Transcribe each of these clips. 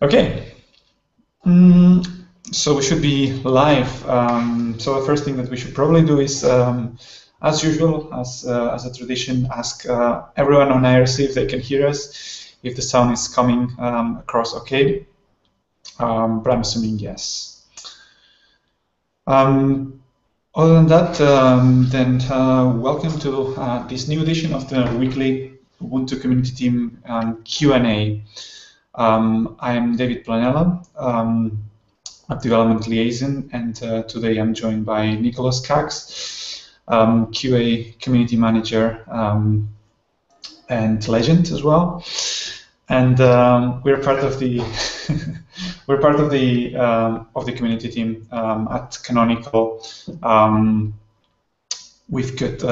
Okay. Mm, so we should be live. Um, so the first thing that we should probably do is, um, as usual, as, uh, as a tradition, ask uh, everyone on IRC if they can hear us, if the sound is coming um, across okay. Um, but I'm assuming yes. Um, other than that, um, then uh, welcome to uh, this new edition of the weekly Ubuntu Community Team Q&A. Um, I'm David Planella, um, a development liaison, and uh, today I'm joined by Nicholas Cox, um, QA community manager um, and legend as well. And um, we're part of the we're part of the um, of the community team at Canonical. we've got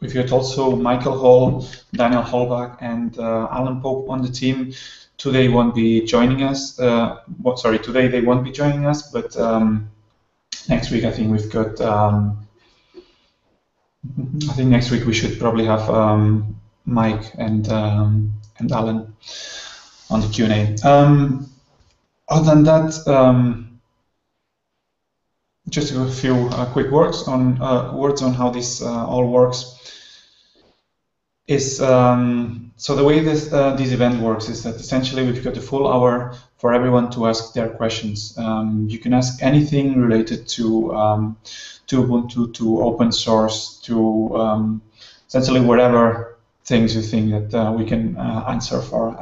We've got also Michael Hall, Daniel Holbach, and uh, Alan Pope on the team today won't be joining us. Uh, sorry, today they won't be joining us, but um, next week I think we've got. Um, I think next week we should probably have um, Mike and um, and Alan on the Q and A. Um, other than that, um, just a few uh, quick words on uh, words on how this uh, all works is um, so the way this uh, this event works is that essentially we've got a full hour for everyone to ask their questions. Um, you can ask anything related to um, to Ubuntu, to open source, to um, essentially whatever things you think that uh, we can uh, answer for.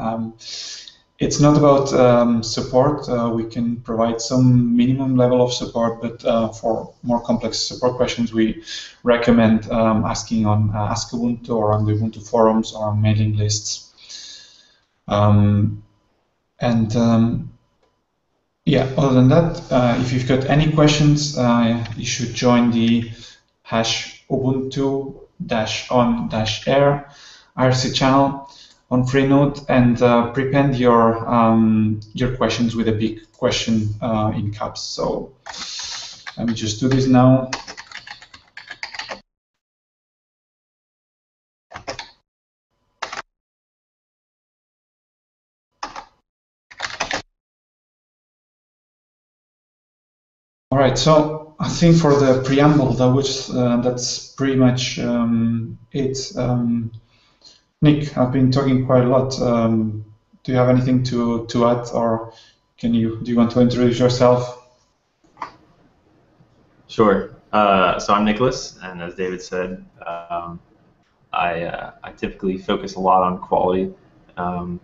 It's not about um, support. Uh, we can provide some minimum level of support, but uh, for more complex support questions, we recommend um, asking on uh, Ask Ubuntu or on the Ubuntu forums or on mailing lists. Um, and um, yeah, other than that, uh, if you've got any questions, uh, you should join the hash ubuntu-on-air IRC channel on Freenode and uh, prepend your um, your questions with a big question uh, in caps. So let me just do this now. All right, so I think for the preamble, that was uh, that's pretty much um, it. Um, Nick, I've been talking quite a lot. Um, do you have anything to, to add, or can you do you want to introduce yourself? Sure. Uh, so I'm Nicholas, and as David said, um, I uh, I typically focus a lot on quality. Um,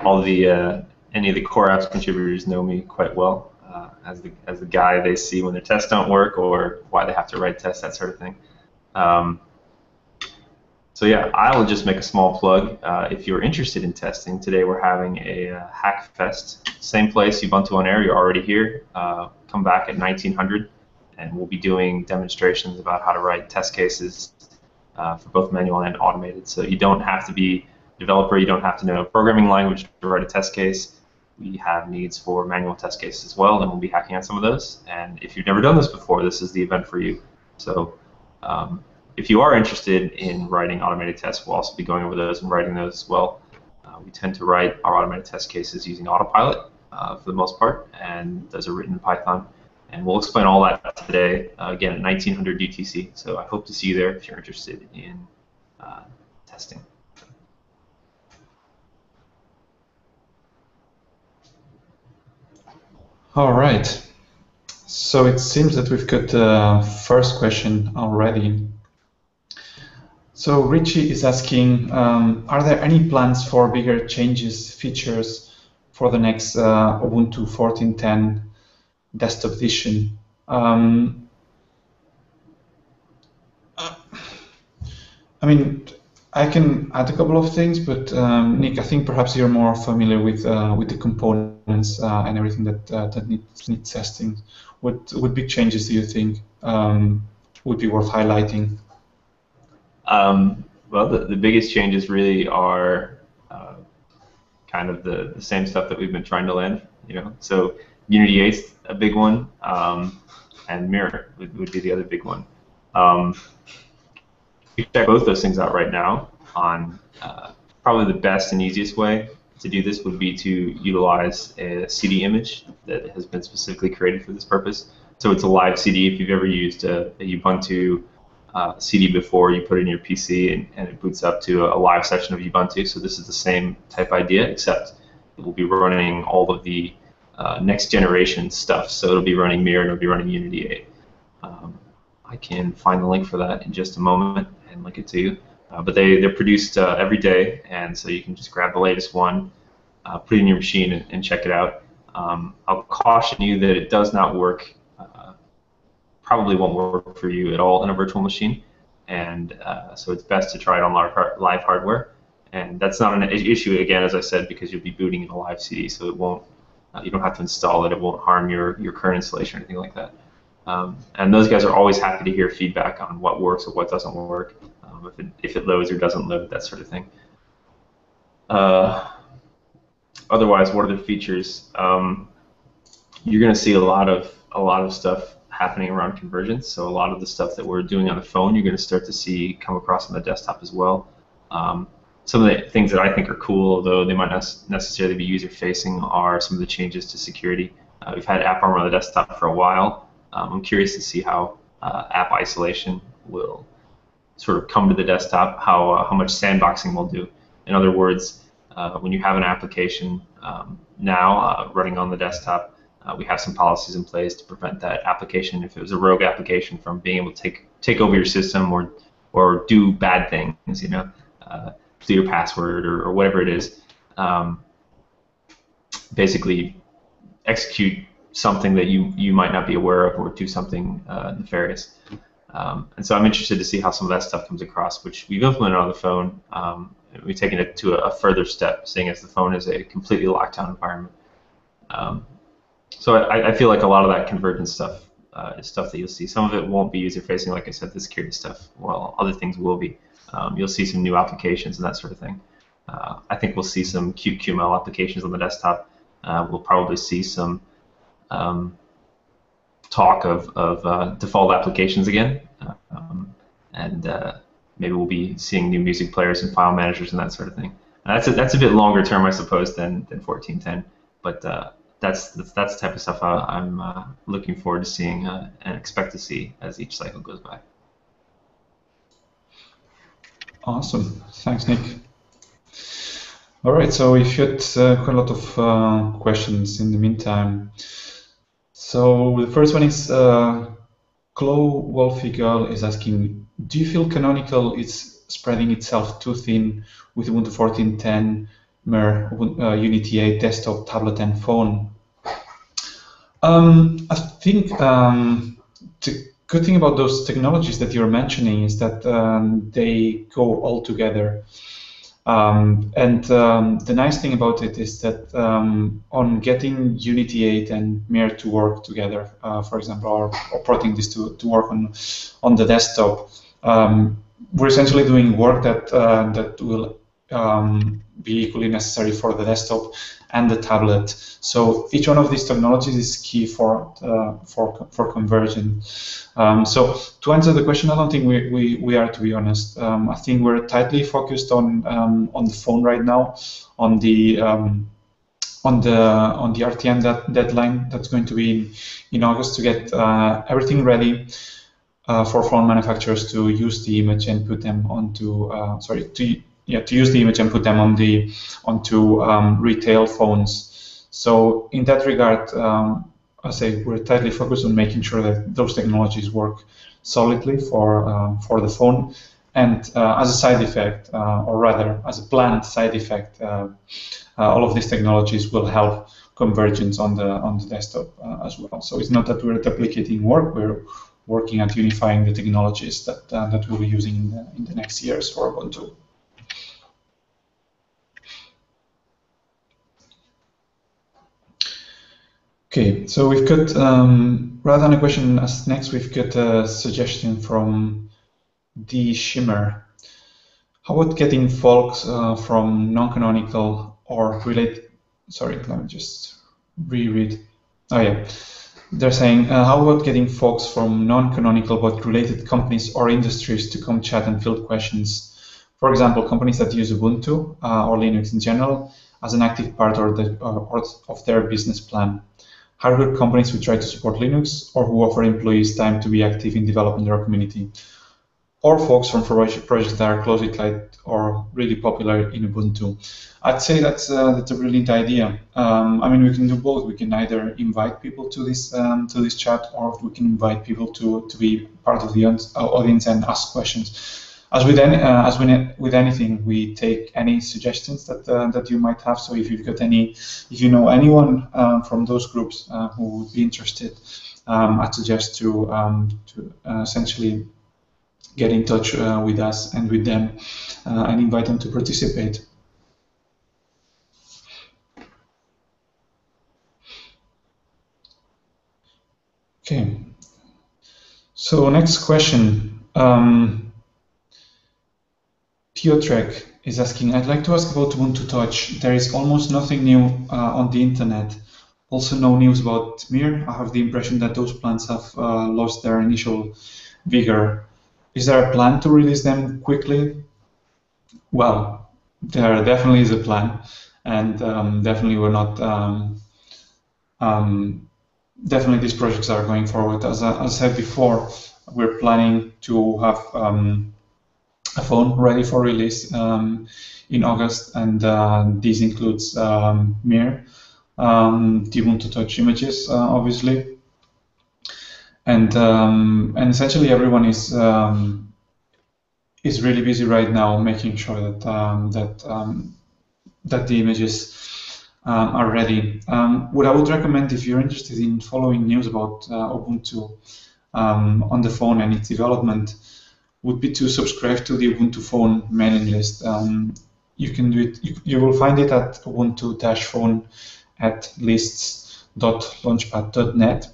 all the uh, any of the core apps contributors know me quite well uh, as the as the guy they see when their tests don't work or why they have to write tests, that sort of thing. Um, so yeah, I'll just make a small plug. Uh, if you're interested in testing, today we're having a uh, Hack Fest. Same place, Ubuntu on Air. You're already here. Uh, come back at 1900, and we'll be doing demonstrations about how to write test cases uh, for both manual and automated. So you don't have to be a developer. You don't have to know a programming language to write a test case. We have needs for manual test cases as well, and we'll be hacking on some of those. And if you've never done this before, this is the event for you. So. Um, if you are interested in writing automated tests, we'll also be going over those and writing those as well. Uh, we tend to write our automated test cases using Autopilot uh, for the most part, and those are written in Python. And we'll explain all that today, uh, again, at 1900 UTC. So I hope to see you there if you're interested in uh, testing. All right. So it seems that we've got the first question already. So Richie is asking, um, are there any plans for bigger changes, features for the next uh, Ubuntu 14.10 desktop edition? Um, uh, I mean, I can add a couple of things, but um, Nick, I think perhaps you're more familiar with uh, with the components uh, and everything that uh, that needs, needs testing. What what big changes do you think um, would be worth highlighting? Um, well, the, the biggest changes really are uh, kind of the, the same stuff that we've been trying to land. You know, so Unity 8's a big one, um, and Mir would, would be the other big one. Um, you check both those things out right now. on uh, probably the best and easiest way to do this would be to utilize a CD image that has been specifically created for this purpose. So it's a live CD. If you've ever used a, a Ubuntu uh, CD before, you put it in your PC and, and, it boots up to a live session of Ubuntu. So this is the same type idea, except it will be running all of the uh, next generation stuff. So it'll be running Mir and it'll be running Unity 8. Um, I can find the link for that in just a moment and link it to you. Uh, but they, they're produced uh, every day, and so you can just grab the latest one, uh, put it in your machine, and, and check it out. Um, I'll caution you that it does not work, probably won't work for you at all in a virtual machine, and uh, so it's best to try it on live hardware. And that's not an issue, again, as I said, because you'll be booting in a live CD, so it won't, uh, you don't have to install it, it won't harm your, your current installation or anything like that. Um, and those guys are always happy to hear feedback on what works or what doesn't work um, if, it, if it loads or doesn't load, that sort of thing. Uh, otherwise, what are the features? Um, you're going to see a lot of a lot of stuff happening around convergence. So a lot of the stuff that we're doing on the phone, you're going to start to see come across on the desktop as well. Um, some of the things that I think are cool, although they might not necessarily be user-facing, are some of the changes to security. Uh, we've had AppArmor on the desktop for a while. Um, I'm curious to see how uh, app isolation will sort of come to the desktop, how, uh, how much sandboxing will do. In other words, uh, when you have an application um, now uh, running on the desktop, uh, we have some policies in place to prevent that application, if it was a rogue application, from being able to take take over your system or or do bad things, you know, uh, do your password or, or whatever it is. Um, basically, execute something that you you might not be aware of or do something uh, nefarious. Um, and so I'm interested to see how some of that stuff comes across, which we've implemented on the phone. Um, we've taken it to a, a, further step, seeing as the phone is a completely locked down environment. Um, so I, I, feel like a lot of that convergence stuff uh, is stuff that you'll see. Some of it won't be user facing, like I said, the security stuff. While other things will be. Um, you'll see some new applications and that sort of thing. Uh, I think we'll see some Qt QML applications on the desktop. Uh, we'll probably see some um, talk of, of uh, default applications again. Um, and uh, maybe we'll be seeing new music players and file managers and that sort of thing. That's a, that's a bit longer term, I suppose, than, than 1410. But uh, that's, that's, that's the type of stuff I, am uh, looking forward to seeing uh, and expect to see as each cycle goes by. Awesome. Thanks, Nick. All right, so we've got uh, quite a lot of uh, questions in the meantime. So the first one is uh, Chloe Wolfigal is asking, do you feel Canonical is spreading itself too thin with Ubuntu 14.10, Mir, uh, Unity 8, desktop, tablet, and phone? Um, I think um, the good thing about those technologies that you're mentioning is that um, they go all together. Um, and um, the nice thing about it is that um, on getting Unity 8 and Mir to work together, uh, for example, or, or porting this to, to work on on the desktop, we're essentially doing work that uh, that will um, be equally necessary for the desktop and the tablet. So each one of these technologies is key for uh, for for conversion. Um, so to answer the question, I don't think we, we, we are to be honest. Um, I think we're tightly focused on um, on the phone right now, on the um, on the on the RTM that deadline that's going to be in, in August to get uh, everything ready. Uh, for phone manufacturers to use the image and put them onto uh, sorry to yeah, to use the image and put them on the onto um, retail phones. So in that regard, um, I say we're tightly focused on making sure that those technologies work solidly for uh, for the phone. And uh, as a side effect, uh, or rather as a planned side effect, uh, uh, all of these technologies will help convergence on the on the desktop uh, as well. So it's not that we're duplicating work; we're working at unifying the technologies that that we'll be using in the, in the next years for Ubuntu. Okay, so we've got, um, rather than a question as next, we've got a suggestion from D. Shimmer. How about getting folks uh, from non-canonical or related, sorry, let me just reread. Oh yeah, they're saying, uh, how about getting folks from non-canonical but related companies or industries to come chat and field questions For example, companies that use Ubuntu uh, or Linux in general as an active part of, the, uh, of their business plan. Hardware companies who try to support Linux or who offer employees time to be active in developing their community. Or folks from projects that are closely tied or really popular in Ubuntu. I'd say that's uh, that's a brilliant idea. Um, I mean, we can do both. We can either invite people to this um, to this chat, or we can invite people to to be part of the audience and ask questions. As with any, uh, as with with anything, we take any suggestions that uh, that you might have. So if you've got any, if you know anyone uh, from those groups uh, who would be interested, um, I'd suggest to um, to uh, essentially get in touch uh, with us and with them and invite them to participate. Okay. So next question. Piotrek is asking, I'd like to ask about Ubuntu Touch. There is almost nothing new uh, on the internet. Also no news about Mir. I have the impression that those plans have uh, lost their initial vigor. Is there a plan to release them quickly? Well, there definitely is a plan, and um, definitely we're not. Um, um, definitely, these projects are going forward. As I, as I said before, we're planning to have um, a phone ready for release um, in August, and uh, this includes um, Mir, um, Ubuntu Touch images, uh, obviously, and um, and essentially everyone is um, is really busy right now making sure that um, that that the images are ready. what I would recommend if you're interested in following news about uh, Ubuntu on the phone and its development would be to subscribe to the Ubuntu phone mailing list. Um, you can do it. You, you will find it at ubuntu-phone at lists.launchpad.net.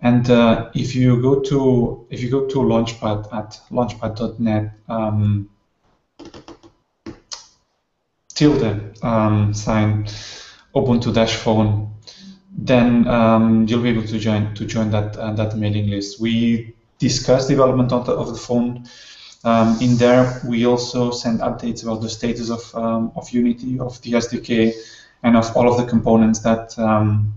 And uh, if you go to if you go to Launchpad at launchpad.net um, tilde um, sign Ubuntu-phone, then um, you'll be able to join to join that uh, that mailing list. We discuss development of the, of the phone. Um, in there, we also send updates about the status of, um, of Unity, of the SDK, and of all of the components that um,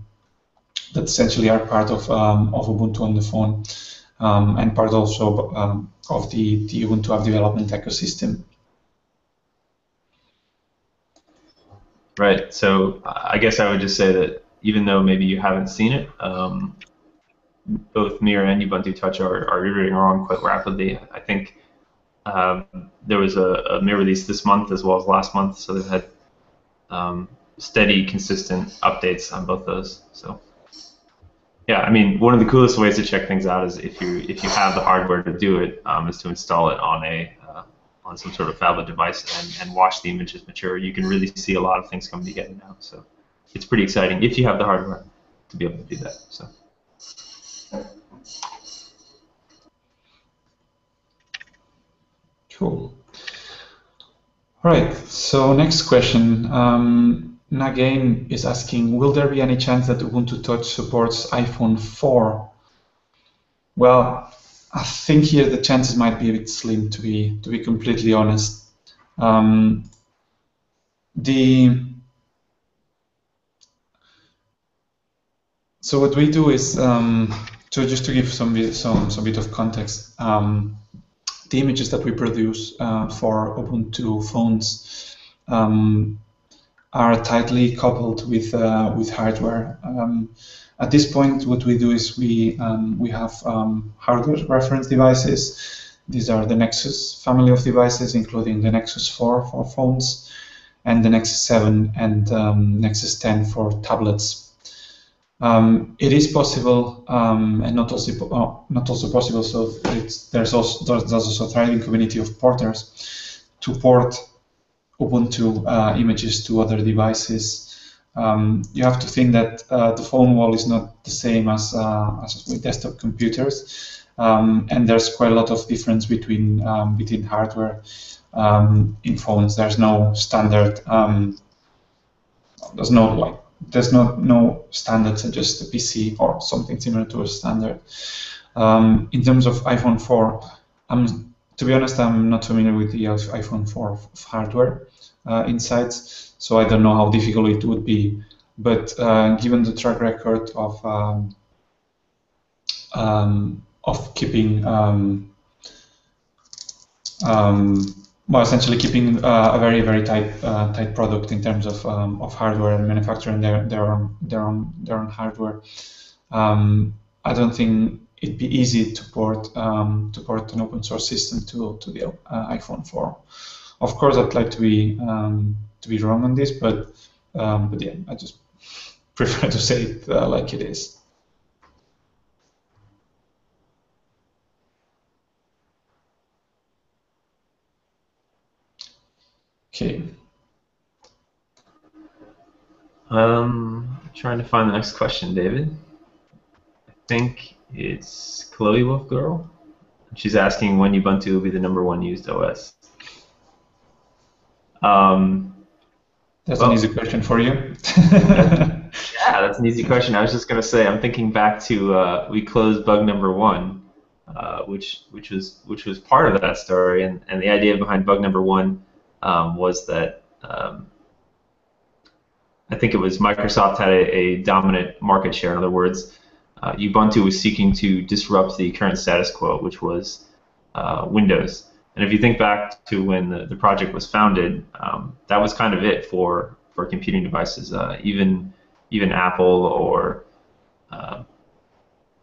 that essentially are part of um, of Ubuntu on the phone, um, and part also um, of the, the Ubuntu app development ecosystem. Right. So I guess I would just say that even though maybe you haven't seen it, both Mir and Ubuntu Touch are, are iterating around quite rapidly. I think um, there was a, a Mir release this month as well as last month, so they've had um, steady, consistent updates on both those. So yeah, I mean, one of the coolest ways to check things out is if you if you have the hardware to do it, um, is to install it on a uh, on some sort of phablet device and, and watch the images mature. You can really see a lot of things coming together now. So it's pretty exciting if you have the hardware to be able to do that. So. Cool. All right, so next question. Um, Nagain is asking, will there be any chance that Ubuntu Touch supports iPhone 4? Well, I think here the chances might be a bit slim, to be to be completely honest. Um, the so what we do is um, so just to give some some some bit of context, um, the images that we produce uh, for Ubuntu phones um, are tightly coupled with uh, with hardware. Um, at this point, what we do is we um, we have um, hardware reference devices. These are the Nexus family of devices, including the Nexus 4 for phones, and the Nexus 7 and um, Nexus 10 for tablets. Um, it is possible, um, and not also uh, not also possible. So there's also there's also a thriving community of porters to port Ubuntu uh, images to other devices. Um, you have to think that uh, the phone wall is not the same as uh, as with desktop computers, um, and there's quite a lot of difference between um, between hardware um, in phones. There's no standard. there's no like there's not no standard just a PC or something similar to a standard. Um, in terms of iPhone 4, I'm to be honest, I'm not familiar with the iPhone 4 hardware uh, insights, so I don't know how difficult it would be. But uh, given the track record of um, um, of keeping um, um, well, essentially keeping uh, a very very tight uh, tight product in terms of um, of hardware and manufacturing their their own their own their own hardware. Um, I don't think it'd be easy to port um, to port an open source system to to the uh, iPhone 4. Of course, I'd like to be um, to be wrong on this, but um, but yeah, I just prefer to say it uh, like it is. Okay. Um, trying to find the next question, David. I think it's Chloe Wolf Girl. She's asking when Ubuntu will be the number one used OS. Um, that's well, an easy question for you. yeah, that's an easy question. I was just gonna say, I'm thinking back to uh, we closed bug number one, uh, which which was which was part of that story, and, and the idea behind bug number one um, was that um, I think it was Microsoft had a, a, dominant market share. In other words, uh, Ubuntu was seeking to disrupt the current status quo, which was uh, Windows. And if you think back to when the, the project was founded, um, that was kind of it for, for computing devices. Uh, even even Apple or uh,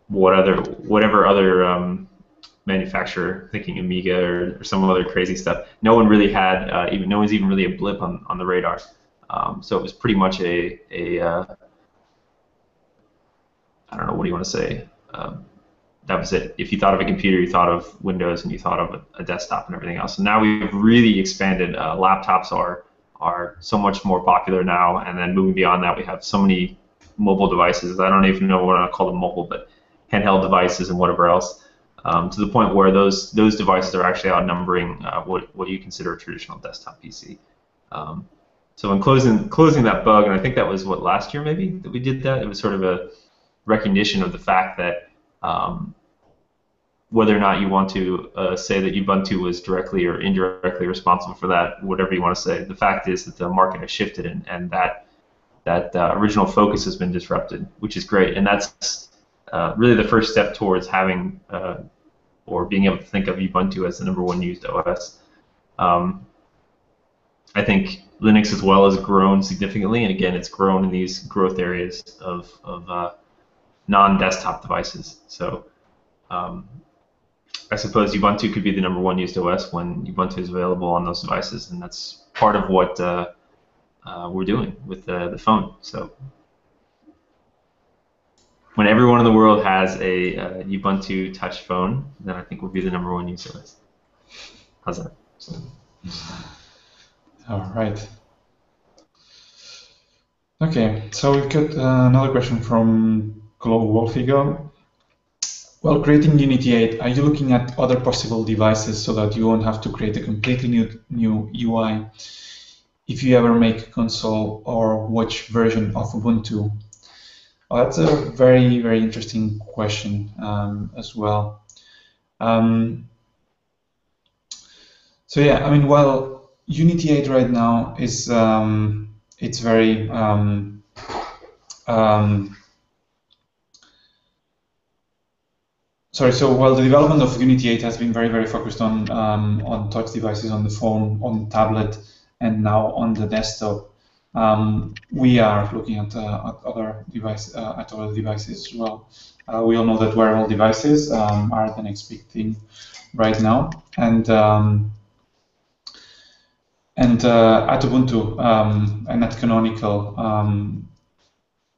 what other whatever other um, manufacturer, thinking Amiga or, or, some other crazy stuff. No one really had uh, even no one's even really a blip on, on the radar. Um, so it was pretty much a a uh, I don't know what do you want to say. Um, that was it. If you thought of a computer, you thought of Windows and you thought of a, a desktop and everything else. And now we've really expanded. Uh, laptops are are so much more popular now, and then moving beyond that, we have so many mobile devices. I don't even know what I call them mobile, but handheld devices and whatever else um, to the point where those those devices are actually outnumbering uh, what what you consider a traditional desktop PC. Um, so in closing closing that bug, and I think that was what last year maybe that we did that. It was sort of a recognition of the fact that um, whether or not you want to uh, say that Ubuntu was directly or indirectly responsible for that, whatever you want to say, the fact is that the market has shifted and, and that that uh, original focus has been disrupted, which is great, and that's uh, really the first step towards having uh, or being able to think of Ubuntu as the number one used OS. Um, I think Linux as well has grown significantly, and again, it's grown in these growth areas of, of uh, non-desktop devices. So um, I suppose Ubuntu could be the number one used OS when Ubuntu is available on those devices, and that's part of what uh, uh, we're doing with the, the phone. So when everyone in the world has a uh, Ubuntu touch phone, then I think we'll be the number one user list. How's that? So. All right. Okay, so we've got uh, another question from Global Wolfigo. While creating Unity 8, are you looking at other possible devices so that you won't have to create a completely new, new UI if you ever make a console or watch version of Ubuntu well, that's a very, very interesting question um, as well. Um, so yeah, I mean, while Unity 8 right now is um, it's very um, um, sorry. So while the development of Unity 8 has been very, very focused on um, on touch devices, on the phone, on tablet, and now on the desktop, um, we are looking at, uh, at other device uh, at other devices as well. Uh, we all know that wearable devices um, are the next big thing right now, and um, and uh, at Ubuntu um, and at Canonical, um,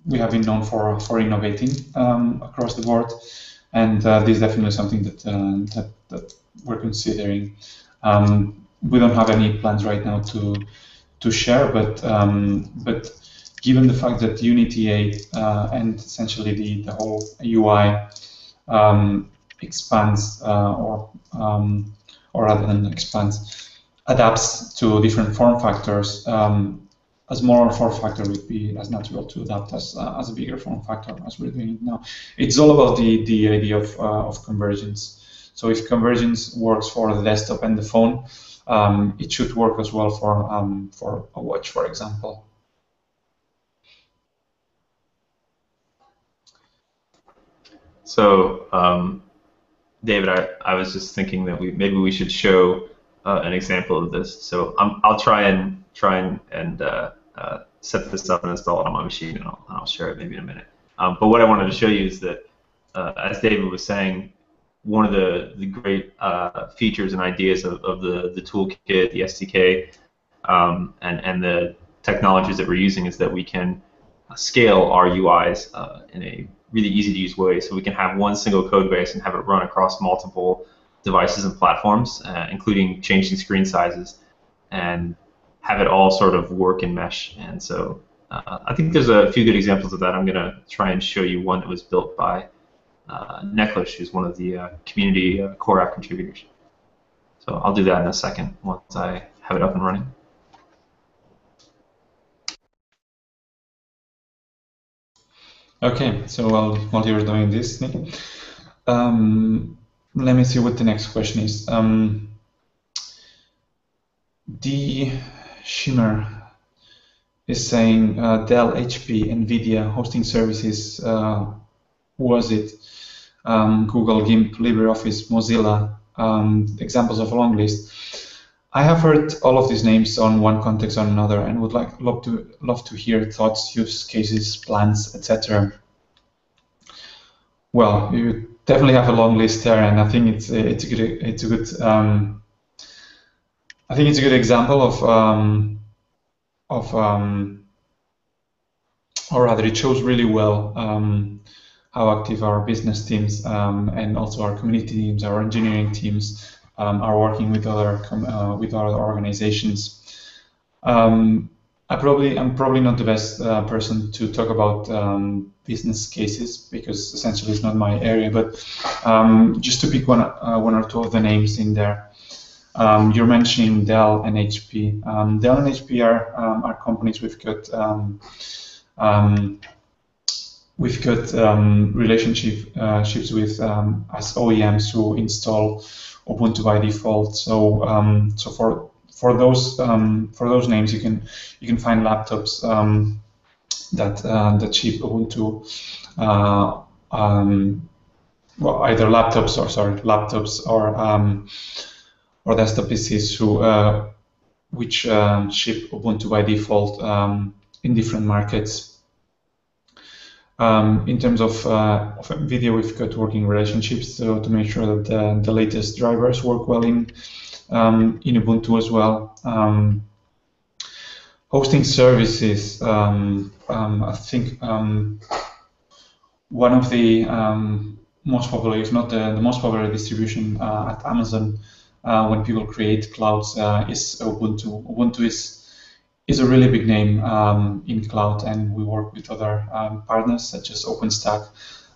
we have been known for for innovating um, across the board, and uh, this is definitely something that uh, that, that we're considering. we don't have any plans right now to to share, but um, but given the fact that Unity 8 uh, and essentially the, the whole UI um, expands uh, or um, or rather than expands adapts to different form factors. A smaller form factor would be as natural to adapt as, uh, as a bigger form factor as we're doing now. It's all about the, the idea of, uh, of convergence. So if convergence works for the desktop and the phone, um, it should work as well for um, for a watch, for example. So, um, David, I, I was just thinking that we maybe we should show uh, an example of this. So i will try and try and, and uh, uh, set this up and install it on my machine, and I'll, I'll share it maybe in a minute. Um, but what I wanted to show you is that, uh, as David was saying, one of the, the great uh, features and ideas of, of the, the toolkit, the SDK, um, and, and the technologies that we're using is that we can scale our UIs uh, in a really easy to use way. So we can have one single code base and have it run across multiple devices and platforms, uh, including changing screen sizes, and have it all sort of work and mesh. And so uh, I think there's a few good examples of that. I'm going to try and show you one that was built by uh, Nekhelesh, who's one of the uh, community uh, core app contributors. So I'll do that in a second once I have it up and running. Okay, so while, while you're doing this, Nick, um, let me see what the next question is. Um, D. Shimmer is saying uh, Dell, HP, NVIDIA hosting services, uh, was it? Um, Google, GIMP, LibreOffice, Mozilla, um, examples of a long list. I have heard all of these names on one context or another, and would like love to love to hear thoughts, use cases, plans, etc. Well, you definitely have a long list there, and I think it's it's a good it's a good um, I think it's a good example of um, of um, or rather, it shows really well um, how active our business teams um, and also our community teams, our engineering teams um, are working with other uh, with other organizations. Um, I probably I'm probably not the best uh, person to talk about um, business cases because essentially it's not my area. But um, just to pick one uh, one or two of the names in there, um, you're mentioning Dell and HP. Um, Dell and HP are um, are companies we've got we've got um, relationships uh, with um, as OEMs who install Ubuntu by default. So um, so for for those um, for those names, you can you can find laptops um, that uh, that ship Ubuntu. Uh, um, well, either laptops or sorry, laptops or or desktop PCs who uh, which ship Ubuntu by default in different markets. Um, in terms of, uh, of NVIDIA, we've got working relationships so to make sure that the, the latest drivers work well in um, in Ubuntu as well. Um, hosting services, um, um, I think um, one of the most popular, if not the, the most popular distribution uh, at Amazon uh, when people create clouds uh, is Ubuntu. Ubuntu is is a really big name um, in cloud, and we work with other um, partners such as OpenStack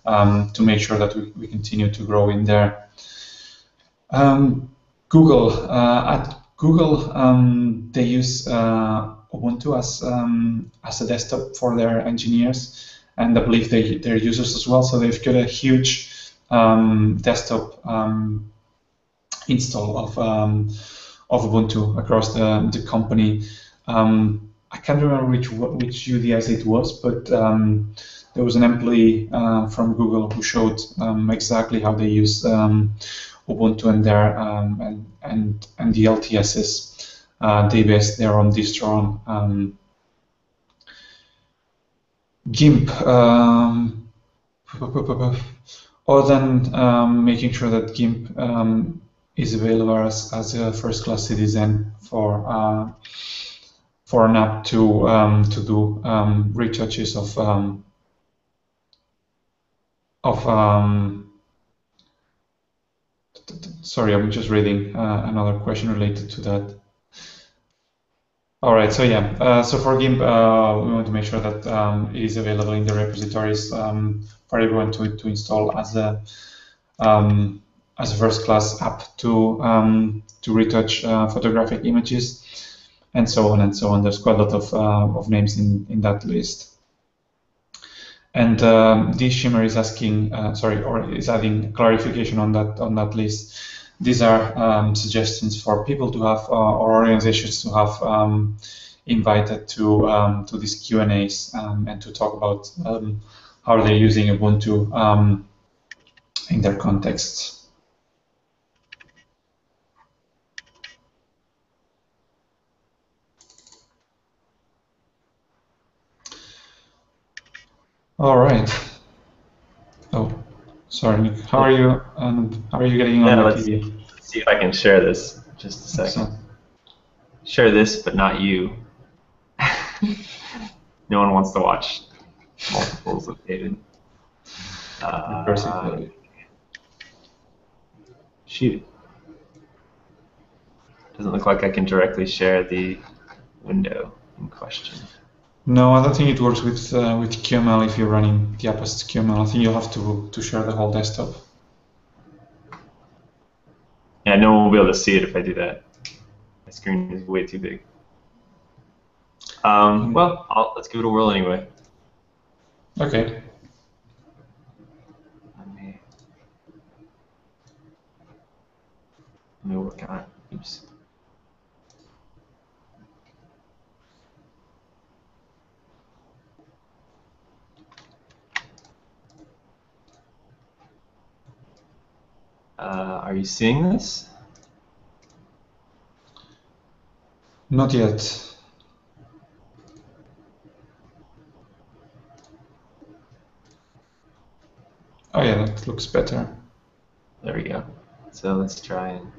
um, to make sure that we, we continue to grow in there. Um, Google uh, at Google um, they use uh, Ubuntu as um, as a desktop for their engineers, and I believe they their users as well. So they've got a huge desktop install of of Ubuntu across the, the company. Um, I can't remember which which UDS it was, but um, there was an employee uh, from Google who showed um, exactly how they use um, Ubuntu and their um, and and and the LTSs uh, they based their own distro on. GIMP. Um, other than making sure that GIMP is available as, as a first-class citizen for uh, for an app to um, to do um, retouches of um, of um, sorry, I'm just reading uh, another question related to that. All right, so yeah, uh, so for GIMP, uh, we want to make sure that um, it is available in the repositories um, for everyone to, to install as a as a first-class app to to retouch uh, photographic images and so on and so on. There's quite a lot of, uh, of names in, in that list. And um, Shimmer is asking, uh, sorry, or is adding clarification on that on that list. These are um, suggestions for people to have, uh, or organizations to have um, invited to um, to these Q and A's um, and to talk about um, how they're using Ubuntu in their contexts. All right. Oh, sorry, Nick. How are you? And how are you getting on yeah, the let's TV? See, see if I can share this. Just a second. Share this, but not you. no one wants to watch multiples of David. Uh, shoot. Doesn't look like I can directly share the window in question. No, I don't think it works with uh, with QML if you're running the app as QML. I think you'll have to to share the whole desktop. Yeah, no one will be able to see it if I do that. My screen is way too big. Um, well, I'll, let's give it a whirl anyway. Okay. Let me, let me work on it. Oops. Uh, are you seeing this? Not yet. Oh yeah, that looks better. There we go. So let's try and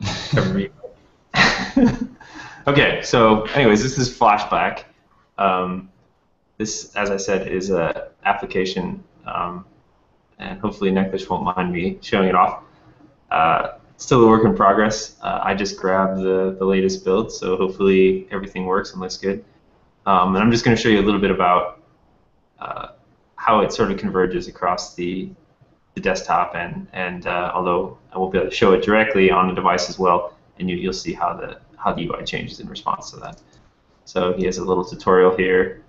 okay, so anyways, this is Flashback. Um, this, as I said, is a application, um, and hopefully Nekhelesh won't mind me showing it off. Uh, still a work in progress. Uh, I just grabbed the, the latest build, so hopefully everything works and looks good. Um, and I'm just going to show you a little bit about uh, how it sort of converges across the, the desktop, and and uh, although I won't be able to show it directly on the device as well, and you, you'll see how the how the UI changes in response to that. So he has a little tutorial here.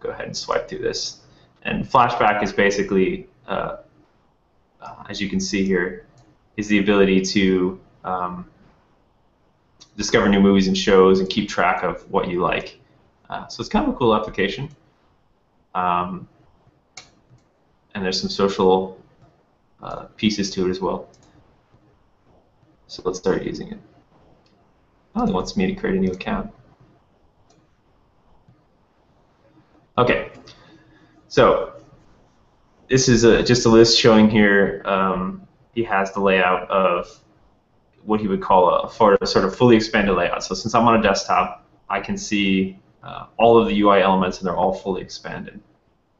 Go ahead and swipe through this. And Flashback is basically, uh, uh, as you can see here, is the ability to um, discover new movies and shows and keep track of what you like. Uh, so it's kind of a cool application. Um, and there's some social uh, pieces to it as well. So let's start using it. Oh, it wants me to create a new account. Okay, so this is a, just a list showing here. Um, he has the layout of what he would call a, a sort of fully expanded layout. So since I'm on a desktop, I can see uh, all of the UI elements and they're all fully expanded.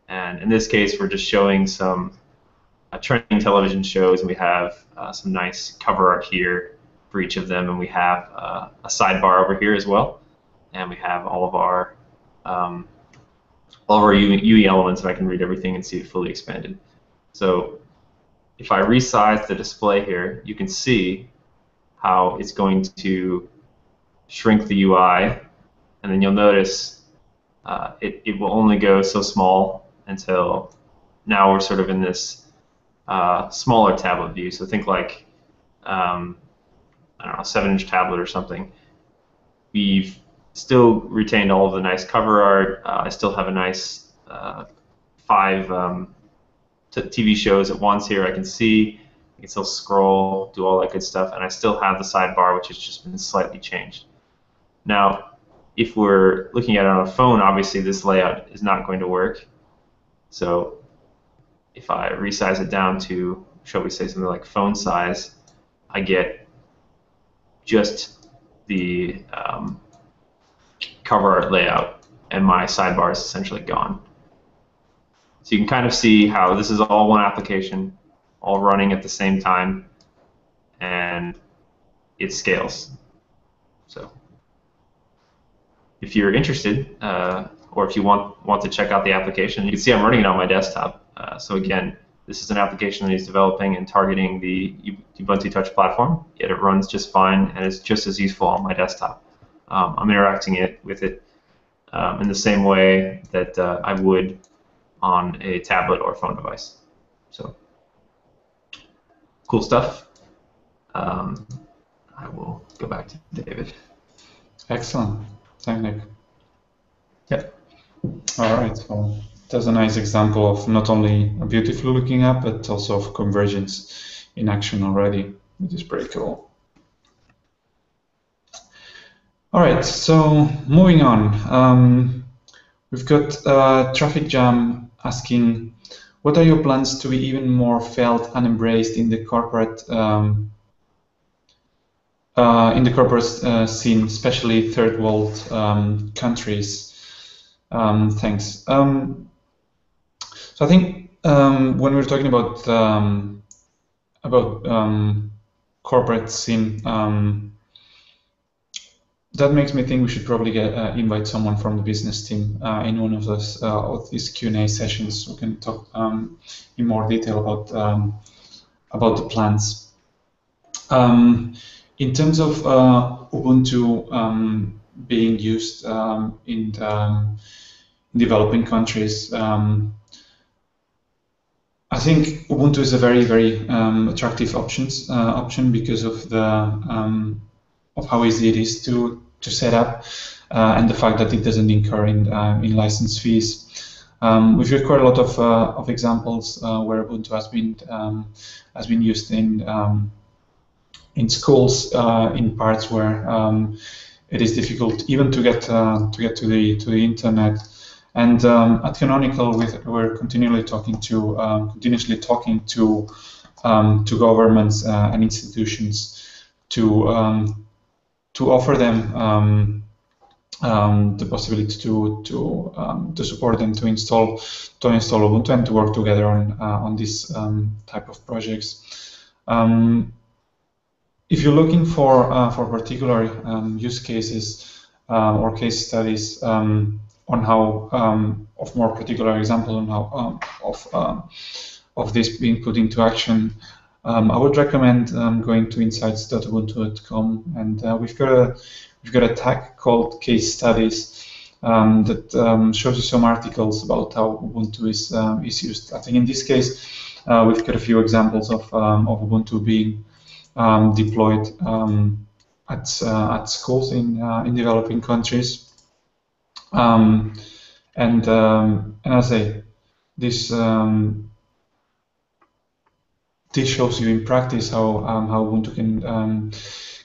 And in this case, we're just showing some uh, trending television shows, and we have uh, some nice cover art here for each of them, and we have uh, a sidebar over here as well, and we have all of our um, all of our UE elements, and I can read everything and see it fully expanded. So if I resize the display here, you can see how it's going to shrink the UI, and then you'll notice uh, it, it will only go so small until now we're sort of in this uh, smaller tablet view. So think like, um, I don't know, a 7-inch tablet or something. We've still retained all of the nice cover art. Uh, I still have a nice uh, five um, TV shows at once here. I can see, I can still scroll, do all that good stuff, and I still have the sidebar, which has just been slightly changed. Now, if we're looking at it on a phone, obviously this layout is not going to work. So if I resize it down to, shall we say, something like phone size, I get just the um, cover layout, and my sidebar is essentially gone. So you can kind of see how this is all one application, all running at the same time, and it scales. So if you're interested, uh, or if you want want to check out the application, you can see I'm running it on my desktop. Uh, so again, this is an application that he's developing and targeting the Ubuntu Touch platform. Yet it runs just fine and is just as useful on my desktop. Um, I'm interacting it with it um, in the same way that uh, I would on a tablet or phone device. So cool stuff. Um, I will go back to David. Excellent. Thank Nick. Yep. All right. Well, that's a nice example of not only a beautiful looking app, but also of convergence in action already, which is pretty cool. All right, so moving on. Um, we've got uh, Traffic Jam asking, what are your plans to be even more felt and embraced in the corporate um, uh, in the corporate uh, scene, especially third world um, countries? Um, thanks. Um, so I think um, when we're talking about about corporate scene that makes me think we should probably get uh, invite someone from the business team uh, in one of those uh, of these Q and A sessions. We can talk um, in more detail about um, about the plans. Um, in terms of uh, Ubuntu um, being used um, in um, developing countries, I think Ubuntu is a very very attractive options uh, option because of the of how easy it is to to set up uh, and the fact that it doesn't incur in, uh, in license fees. Um, we've quite a lot of, uh, of examples uh, where Ubuntu has been um, has been used in um, in schools uh, in parts where um, it is difficult even to get uh, to get to the to the internet. And um, at Canonical, we're continually talking to um, continuously talking to to governments and institutions to to offer them um, um, the possibility to to um, to support them to install to install Ubuntu and to work together on uh, on this um, type of projects. Um, if you're looking for uh, for particular um, use cases uh, or case studies on how of more particular example on how of of this being put into action, um, I would recommend um, going to insights.ubuntu.com, and uh, we've got a we've got a tag called Case Studies um, that um, shows you some articles about how Ubuntu is um, is used. I think in this case, uh, we've got a few examples of um, of Ubuntu being deployed at uh, at schools in uh, in developing countries, and and I say this this shows you in practice how um, how Ubuntu can um,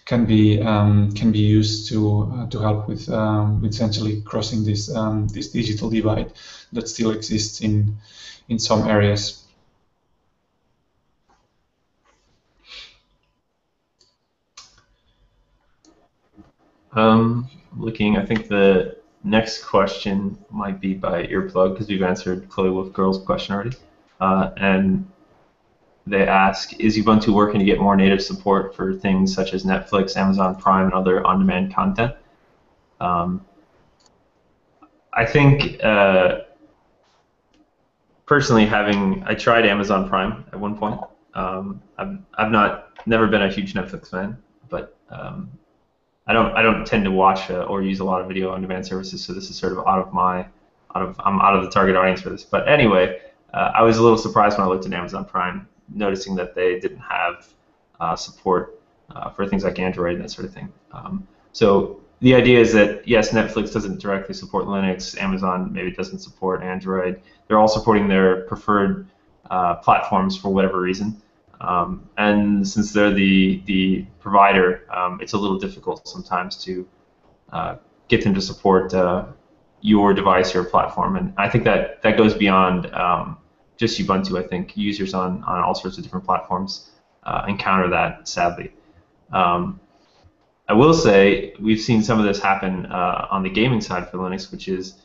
can be um, can be used to uh, to help with with essentially crossing this this digital divide that still exists in in some areas. Um, looking, I think the next question might be by earplug because we've answered Chloe Wolf Girl's question already. Uh, and they ask, is Ubuntu working to get more native support for things such as Netflix, Amazon Prime, and other on-demand content? Um, I think uh, personally, having I tried Amazon Prime at one point. Um, I've I've not never been a huge Netflix fan, but um, I don't I don't tend to watch uh, or use a lot of video on demand services, so this is sort of out of my out of I'm out of the target audience for this. But anyway, uh, I was a little surprised when I looked at Amazon Prime noticing that they didn't have uh, support uh, for things like Android and that sort of thing. Um, so the idea is that yes, Netflix doesn't directly support Linux, Amazon maybe doesn't support Android. They're all supporting their preferred uh, platforms for whatever reason. Um, and since they're the the provider, um, it's a little difficult sometimes to uh, get them to support uh, your device or platform. And I think that that goes beyond um, just Ubuntu. I think users on, on all sorts of different platforms uh, encounter that, sadly. Um, I will say we've seen some of this happen uh, on the gaming side for Linux, which is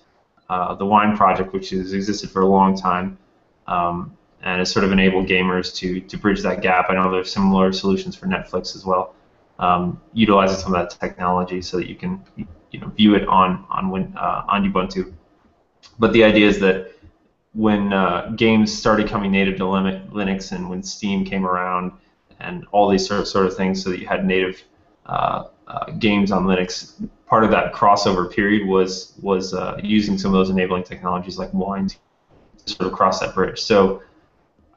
uh, the Wine project, which has existed for a long time um, and has sort of enabled gamers to, to bridge that gap. I know there's similar solutions for Netflix as well, um, utilizing some of that technology so that you can you know view it on on uh, on Ubuntu. But the idea is that when uh, games started coming native to Linux and when Steam came around and all these sort of, sort of things so that you had native uh, uh, games on Linux, part of that crossover period was was uh, using some of those enabling technologies like Wine to sort of cross that bridge. So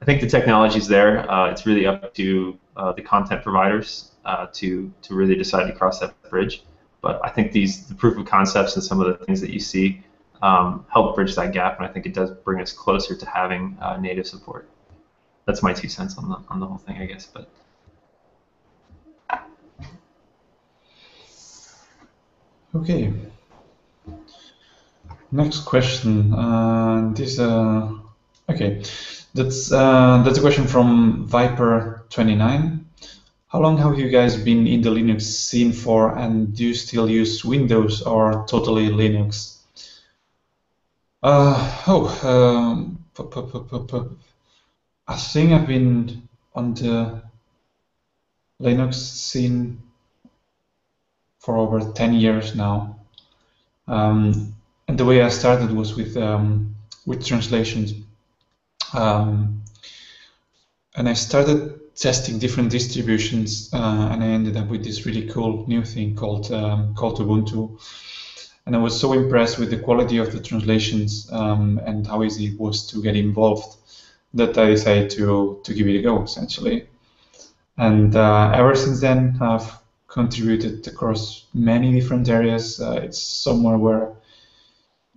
I think the technology is there. Uh, it's really up to uh, the content providers to to really decide to cross that bridge. But I think these the proof of concepts and some of the things that you see um, help bridge that gap, and I think it does bring us closer to having uh, native support. That's my two cents on the on the whole thing, I guess. But okay. Next question. Uh, this uh, okay. That's uh, that's a question from Viper29. How long have you guys been in the Linux scene for, and do you still use Windows or totally Linux? Uh, oh, um, I think I've been on the Linux scene for over 10 years now. Um, and the way I started was with um, with translations. Um, and I started testing different distributions, uh, and I ended up with this really cool new thing called um, called Ubuntu. And I was so impressed with the quality of the translations um, and how easy it was to get involved that I decided to to give it a go essentially. And uh, ever since then, I've contributed across many different areas. Uh, it's somewhere where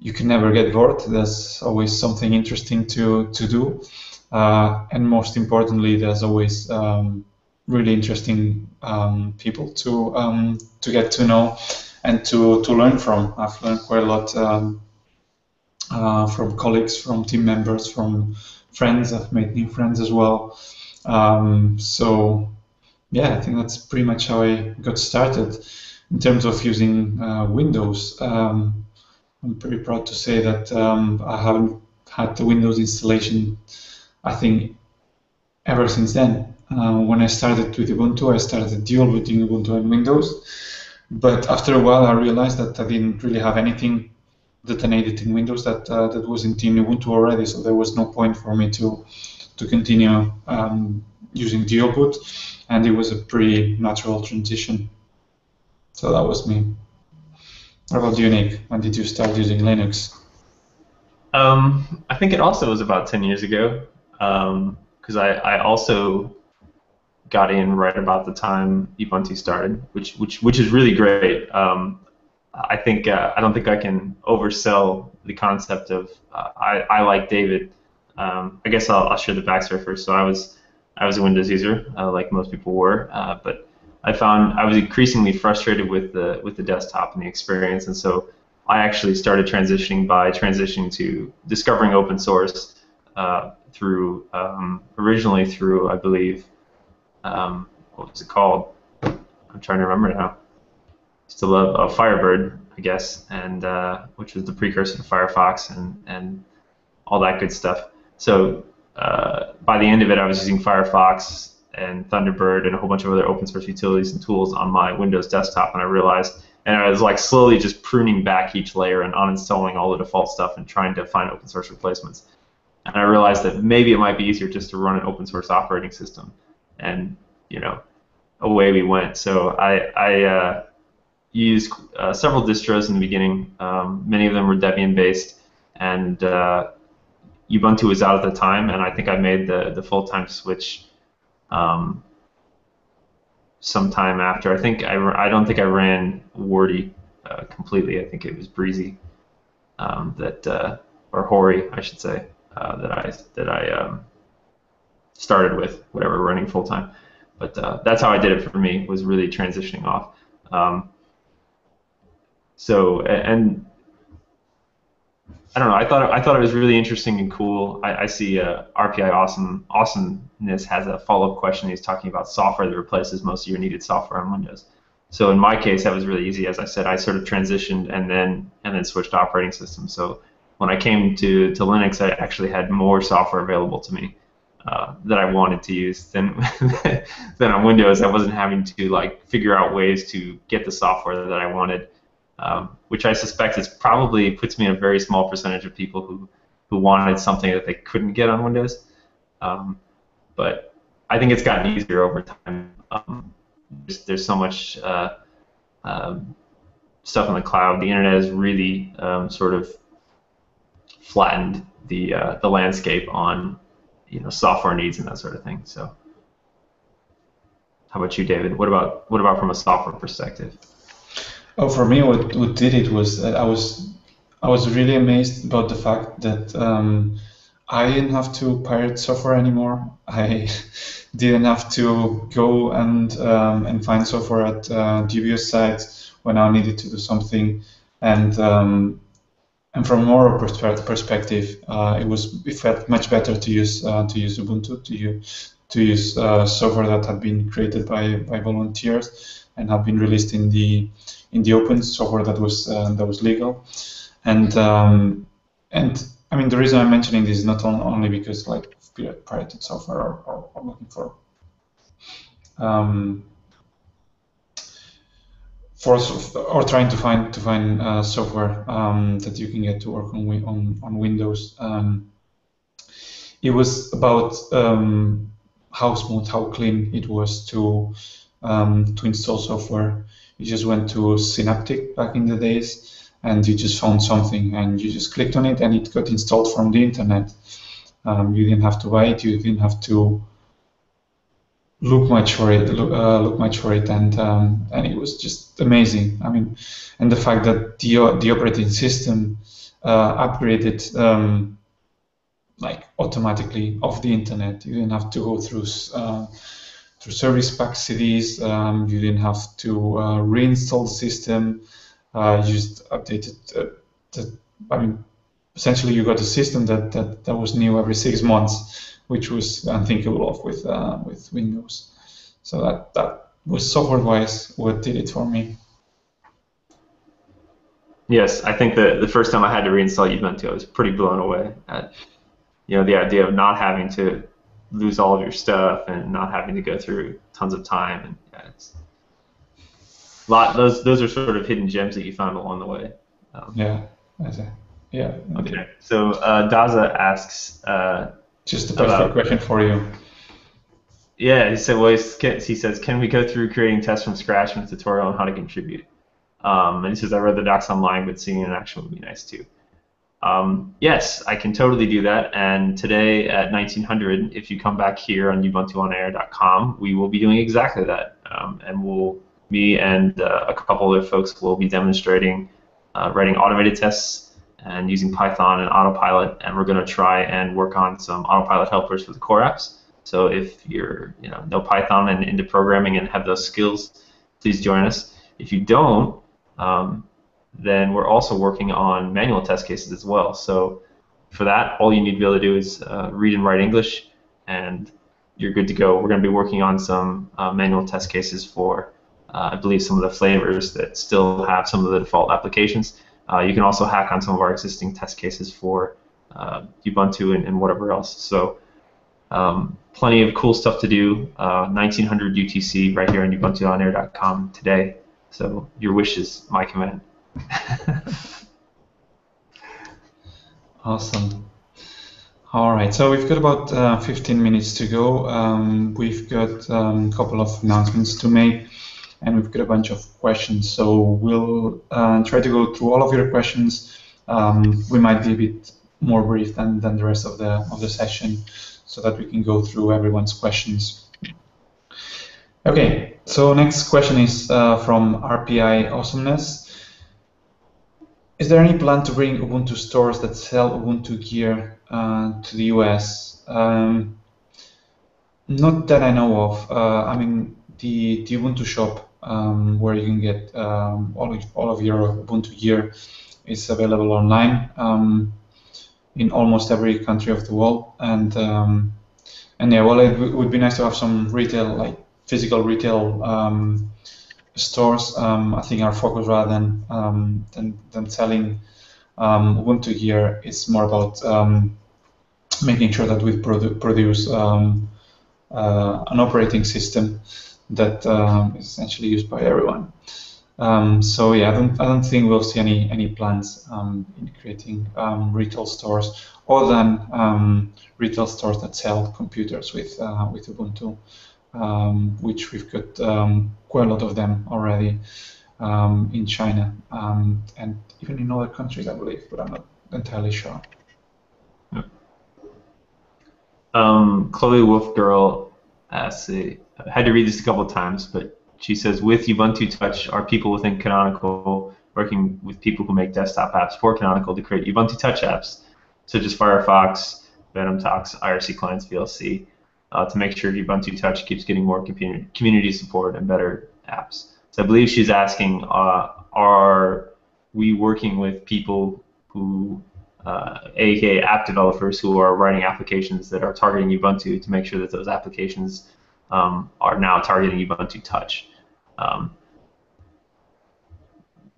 you can never get bored. There's always something interesting to to do. Uh, and most importantly, there's always um, really interesting um, people to um, to get to know and to, to learn from. I've learned quite a lot um, uh, from colleagues, from team members, from friends. I've made new friends as well. Um, so yeah, I think that's pretty much how I got started. In terms of using uh, Windows, um, I'm pretty proud to say that I haven't had the Windows installation I think ever since then. Uh, when I started with Ubuntu, I started dual booting Ubuntu and Windows. But after a while, I realized that I didn't really have anything detonated in Windows that uh, that was in Team Ubuntu already. So there was no point for me to to continue um, using dual boot, and it was a pretty natural transition. So that was me. What about you, Nick? When did you start using Linux? Um, I think it also was about 10 years ago because um, I, I also got in right about the time Ubuntu started, which which which is really great. Um, I think uh, I don't think I can oversell the concept of uh, I, I like David. Um, I guess I'll, I'll share the backstory first. So I was I was a Windows user, uh, like most people were, uh, but I found I was increasingly frustrated with the with the desktop and the experience, and so I actually started transitioning by transitioning to discovering open source uh, through um, originally through I believe um, what was it called? I'm trying to remember now. Still love uh, Firebird, I guess, and uh, which was the precursor to Firefox and and all that good stuff. So uh, by the end of it, I was using Firefox and Thunderbird and a whole bunch of other open source utilities and tools on my Windows desktop, and I realized, and I was like slowly just pruning back each layer and uninstalling all the default stuff and trying to find open source replacements and I realized that maybe it might be easier just to run an open source operating system, and you know, away we went. So I, I uh, used uh, several distros in the beginning. Um, many of them were Debian based, and uh, Ubuntu was out at the time, and I think I made the the full time switch. Um, sometime after. I think I, I don't think I ran Warty uh, completely. I think it was Breezy um, that uh, or Hoary, I should say uh, that I that I um, started with, whatever, running full time. But uh, that's how I did it for me was really transitioning off. Um, so and I don't know. I thought I thought it was really interesting and cool. I, I see uh, RPI awesome awesomeness has a follow up question. He's talking about software that replaces most of your needed software on Windows. So in my case, that was really easy. As I said, I sort of transitioned and then and then switched operating systems. So when I came to, to Linux, I actually had more software available to me uh, that I wanted to use than than on Windows. I wasn't having to like figure out ways to get the software that I wanted, um, which I suspect is probably puts me in a very small percentage of people who who wanted something that they couldn't get on Windows. Um, but I think it's gotten easier over time. Um, there's, there's so much uh, um, stuff in the cloud. The internet has really um, sort of flattened the uh, the landscape on you know software needs and that sort of thing. So, how about you, David? What about what about from a software perspective? Oh, for me, what, what did it was that I was I was really amazed about the fact that um, I didn't have to pirate software anymore. I didn't have to go and um, and find software at uh, dubious sites when I needed to do something, and um, and from a moral perspective, uh, it was it felt much better to use uh, to use Ubuntu to use to use uh, software that had been created by by volunteers and had been released in the in the open software that was uh, that was legal, and um, and I mean the reason I'm mentioning this is not only because like pirated software or, or, or looking for um, for or trying to find to find uh, software um, that you can get to work on on, on Windows. Um, it was about um, how smooth, how clean it was to um, to install software. You just went to Synaptic back in the days, and you just found something, and you just clicked on it, and it got installed from the internet. Um, you didn't have to buy it. You didn't have to look much for it, look, uh, look much for it, and um, and it was just amazing. I mean, and the fact that the the operating system uh, upgraded um, like automatically off the internet. You didn't have to go through uh, through service pack CDs. Um, you didn't have to uh, reinstall the system. Uh, you just updated. the, I mean, essentially, you got a system that, that that was new every six months which was unthinkable of with uh, with Windows. So that that was software-wise what did it for me. Yes, I think that the first time I had to reinstall Ubuntu, I was pretty blown away at you know the idea of not having to lose all of your stuff and not having to go through tons of time and yeah, it's a lot those those are sort of hidden gems that you found along the way. Um, yeah, yeah. Okay, so uh, Daza asks. Uh, just a perfect question for you. Yeah, he said, well, he says, can we go through creating tests from scratch in a tutorial on how to contribute? Um, and he says, I read the docs online, but seeing it in action would be nice too. Um, yes, I can totally do that. And today at 1900, if you come back here on ubuntuonair.com, we will be doing exactly that. Um, and we'll, me and uh, a couple other folks will be demonstrating uh, writing automated tests and using Python and Autopilot, and we're going to try and work on some Autopilot helpers for the core apps. So if you're, you know, know Python and into programming and have those skills, please join us. If you don't, um, then we're also working on manual test cases as well. So for that, all you need to be able to do is uh, read and write English, and you're good to go. We're going to be working on some uh, manual test cases for, uh, I believe, some of the flavors that still have some of the default applications. Uh, you can also hack on some of our existing test cases for uh, Ubuntu and, and, whatever else. So um, plenty of cool stuff to do. Uh, 1900 UTC right here on UbuntuOnAir.com today. So your wish is my command. awesome. All right, so we've got about uh, 15 minutes to go. Um, we've got um, a couple of announcements to make and we've got a bunch of questions. So we'll uh, try to go through all of your questions. Um, we might be a bit more brief than, than the rest of the of the session, so that we can go through everyone's questions. Okay, so next question is uh, from RPI Awesomeness. Is there any plan to bring Ubuntu stores that sell Ubuntu gear uh, to the US? Um, not that I know of. Uh, I mean, the, the Ubuntu shop um, where you can get um, all, of, all of your Ubuntu gear is available online um, in almost every country of the world. And um, and yeah, well, it would be nice to have some retail, like physical retail um, stores. Um, I think our focus rather than than, than selling Ubuntu gear is more about making sure that we produ produce uh, an operating system that um, is essentially used by everyone. Um, so yeah, I don't, I don't think we'll see any any plans um, in creating um, retail stores other than um, retail stores that sell computers with uh, with Ubuntu, um, which we've got quite a lot of them already. in China and even in other countries, I believe, but I'm not entirely sure. Um, Chloe Wolf Girl asks, I had to read this a couple of times, but she says, with Ubuntu Touch, are people within Canonical working with people who make desktop apps for Canonical to create Ubuntu Touch apps, such as Firefox, Venom Talks, IRC clients, VLC, uh, to make sure Ubuntu Touch keeps getting more community support and better apps. So I believe she's asking, uh, are we working with people who uh, aka app developers who are writing applications that are targeting Ubuntu to make sure that those applications um, are now targeting Ubuntu Touch. Um,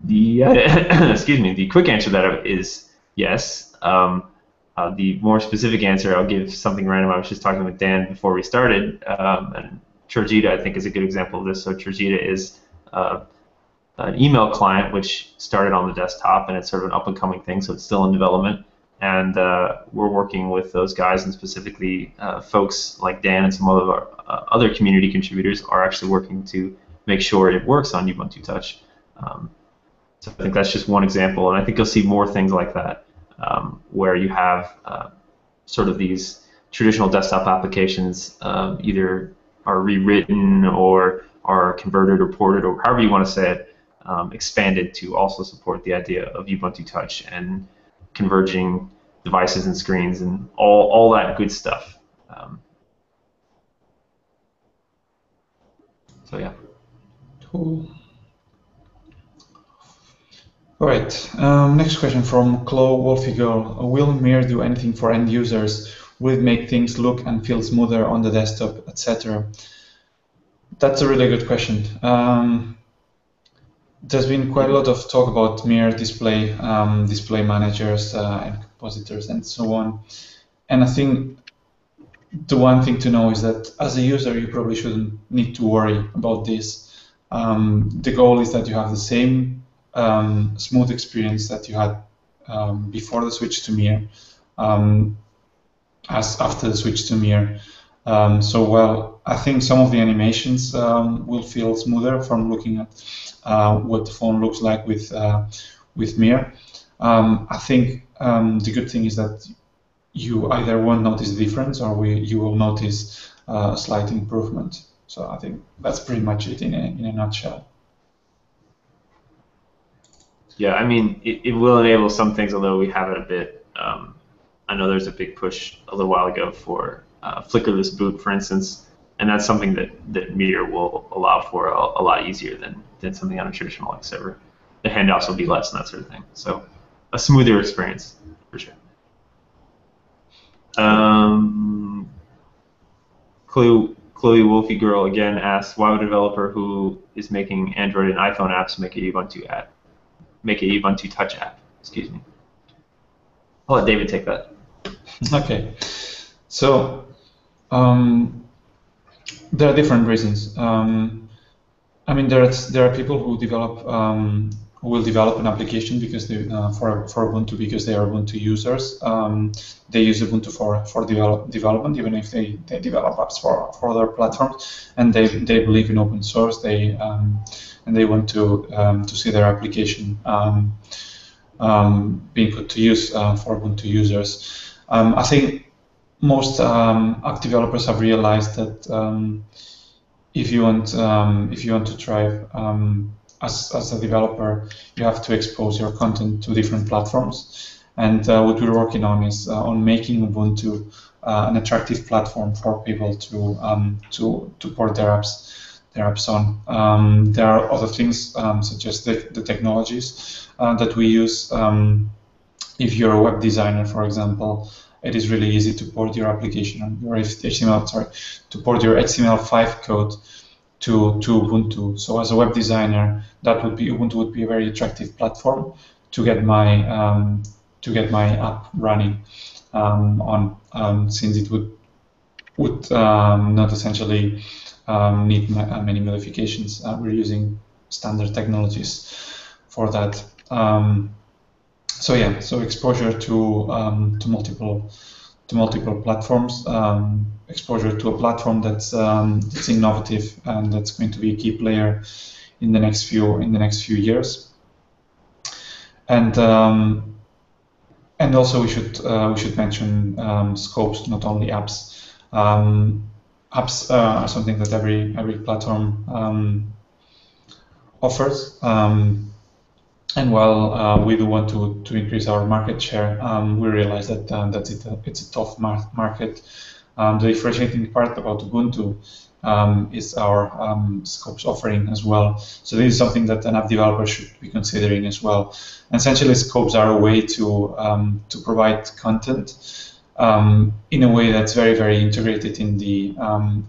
the uh, excuse me, the quick answer to that is yes. Um, uh, the more specific answer, I'll give something random. I was just talking with Dan before we started, um, and Trojita I think is a good example of this. So Trojita is uh, an email client which started on the desktop and it's sort of an up and coming thing, so it's still in development. And uh, we're working with those guys, and specifically uh, folks like Dan and some other uh, other community contributors are actually working to make sure it works on Ubuntu Touch. Um, so I think that's just one example, and I think you'll see more things like that, um, where you have uh, sort of these traditional desktop applications um, either are rewritten or are converted or ported or however you want to say it um, expanded to also support the idea of Ubuntu Touch and converging devices and screens and all, all that good stuff. Um, so yeah. Cool. All right. Um, next question from Chloe Wolfie Girl. Will Mir do anything for end users? Will it make things look and feel smoother on the desktop, etc.? That's a really good question. Um, there's been quite a lot of talk about Mir display, um, display managers uh, and compositors and so on. And I think the one thing to know is that as a user, you probably shouldn't need to worry about this. Um, the goal is that you have the same um, smooth experience that you had um, before the switch to Mir um, as after the switch to Mir. Um, so, well, I think some of the animations um, will feel smoother from looking at uh, what the phone looks like with uh, with Mir. Um, I think um, the good thing is that you either won't notice the difference or we, you will notice uh, a slight improvement. So I think that's pretty much it in a, in a nutshell. Yeah, I mean, it, it will enable some things, although we have it a bit. Um, I know there's a big push a little while ago for uh, flickerless boot, for instance, and that's something that, that Meteor will allow for a, a, lot easier than, than something on a traditional X server. The handoffs will be less and that sort of thing. So a smoother experience for sure. Um, Chloe, Chloe Wolfie Girl again asks, why would a developer who is making Android and iPhone apps make a Ubuntu app, make a Ubuntu Touch app? Excuse me. I'll let David take that. Okay. So um, there are different reasons. Um, I mean, there are, there are people who develop um, who will develop an application because they uh, for for Ubuntu because they are Ubuntu users. Um, they use Ubuntu for for develop, development, even if they, they develop apps for, for other platforms, and they, they believe in open source. They um, and they want to um, to see their application being put to use uh, for Ubuntu users. I think most um, app developers have realized that um, if you want um, if you want to thrive um, as, as a developer, you have to expose your content to different platforms. And uh, what we're working on is uh, on making Ubuntu uh, an attractive platform for people to um, to to port their apps their apps on. Um, there are other things such as the, the technologies uh, that we use. if you're a web designer, for example, it is really easy to port your application on your HTML, sorry, to port your HTML5 code to, to Ubuntu. So as a web designer, that would be Ubuntu would be a very attractive platform to get my um, to get my app running um, on, um, since it would would um, not essentially um, need uh, many modifications. Uh, we're using standard technologies for that. So yeah, so exposure to um, to multiple to multiple platforms, um, exposure to a platform that's um, that's innovative and that's going to be a key player in the next few in the next few years. And um, and also we should uh, we should mention um, scopes, not only apps. Um, apps uh, are something that every every platform offers. Um, and while uh, we do want to, to increase our market share, um, we realize that uh, that's it, it's a tough mar market. Um, the differentiating part about Ubuntu um, is our um, scopes offering as well. So this is something that an app developer should be considering as well. Essentially, scopes are a way to um, to provide content um, in a way that's very very integrated in the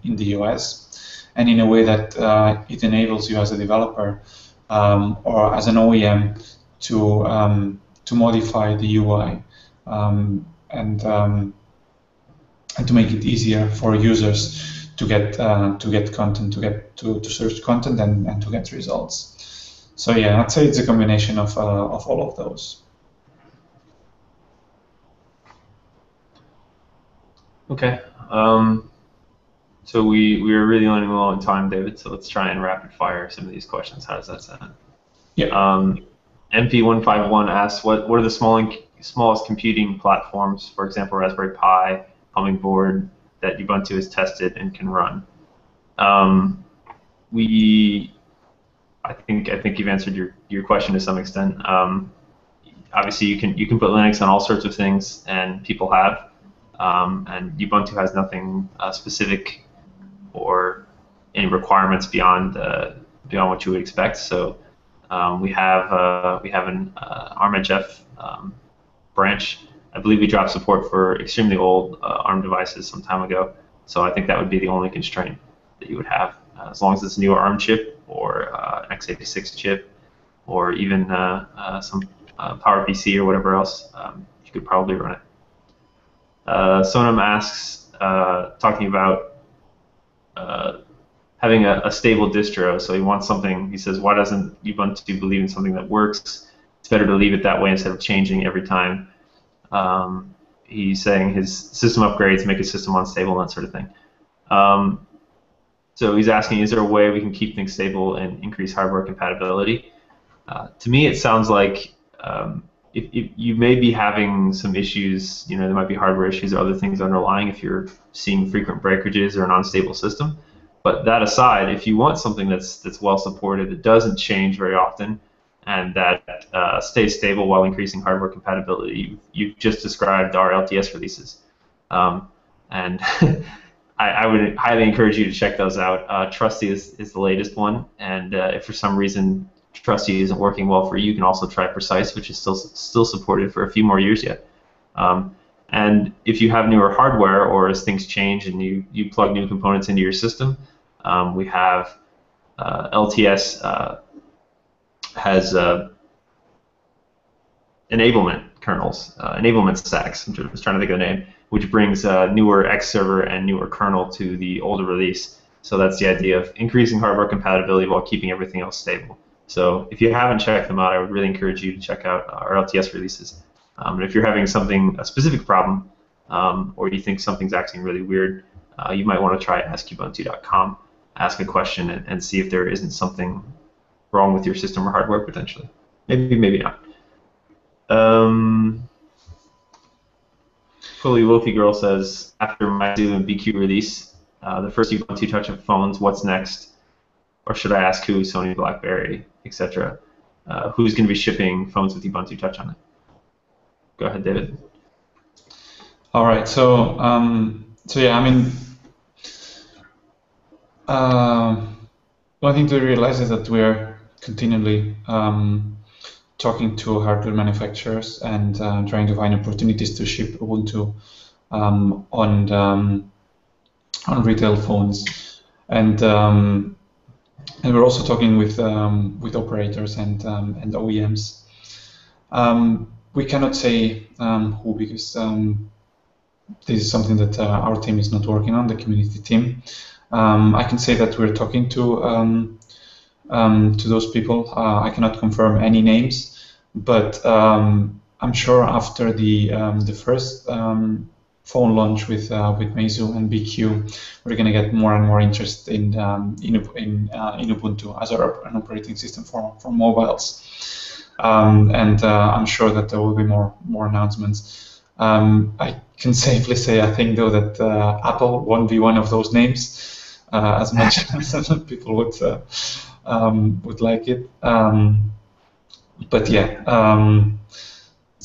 in the OS, and in a way that uh, it enables you as a developer um, or as an OEM to um, to modify the UI um, and um, and to make it easier for users to get uh, to get content, to get to, to search content and, and to get results. So yeah, I'd say it's a combination of uh, of all of those. Okay. Um, so we, we are really running low on time, David. So let's try and rapid fire some of these questions. How does that sound? Yeah. Um, MP151 asks, what, what are the small smallest computing platforms, for example, Raspberry Pi, Hummingbird, that Ubuntu has tested and can run? Um, we, I think I think you've answered your, your question to some extent. Um, obviously, you can you can put Linux on all sorts of things, and people have. Um, and Ubuntu has nothing uh, specific or any requirements beyond uh, beyond what you would expect. So um, we have uh, we have an uh, ARMHF um, branch. I believe we dropped support for extremely old uh, ARM devices some time ago. So I think that would be the only constraint that you would have. Uh, as long as it's a newer ARM chip or uh, x86 chip or even some PowerPC or whatever else, um, you could probably run it. Sonam asks, talking about uh, having a, a, stable distro. So he wants something. He says, why doesn't Ubuntu believe in something that works? It's better to leave it that way instead of changing every time. Um, he's saying his system upgrades make his system unstable and that sort of thing. Um, so he's asking, is there a way we can keep things stable and increase hardware compatibility? Uh, to me, it sounds like um, if, if, you may be having some issues, you know, there might be hardware issues or other things underlying if you're seeing frequent breakages or an unstable system. But that aside, if you want something that's that's well supported, that doesn't change very often, and that uh, stays stable while increasing hardware compatibility, you, have just described our LTS releases. Um, and I, I, would highly encourage you to check those out. Uh, Trusty is, is the latest one, and uh, if for some reason Trusty isn't working well for you, you can also try Precise, which is still still supported for a few more years yet. Um, and if you have newer hardware or as things change and you, you plug new components into your system, um, we have uh, LTS uh, has uh, enablement kernels, uh, enablement stacks. I'm just trying to think of the name, which brings uh, newer X server and newer kernel to the older release. So that's the idea of increasing hardware compatibility while keeping everything else stable. So if you haven't checked them out, I would really encourage you to check out our LTS releases. Um, and if you're having something, a specific problem, um, or you think something's acting really weird, uh, you might want to try askubuntu.com, ask a question, and, and, see if there isn't something wrong with your system or hardware potentially. Maybe, maybe not. Um, Chloe Wolfie Girl says, after Meizu and BQ release, uh, the first Ubuntu Touch of phones, what's next? Or should I ask who, Sony, BlackBerry, etc.? Uh, who's going to be shipping phones with Ubuntu Touch on it? Go ahead, David. All right. So, um, so yeah, I mean, uh, one thing to realize is that we're continually um, talking to hardware manufacturers and uh, trying to find opportunities to ship Ubuntu um, on um, on retail phones, and um, and we're also talking with um, with operators and um, and OEMs. Um, we cannot say um, who because um, this is something that uh, our team is not working on, the community team. Um, I can say that we're talking to to those people. Uh, I cannot confirm any names, but I'm sure after the the first phone launch with uh, with Meizu and BQ, we're going to get more and more interest in um, in, in, uh, in, Ubuntu as our, an operating system for, for mobiles. Um, and uh, I'm sure that there will be more more announcements. Um, I can safely say, I think though that uh, Apple won't be one of those names uh, as much as people would uh, um, would like it. Um, but yeah.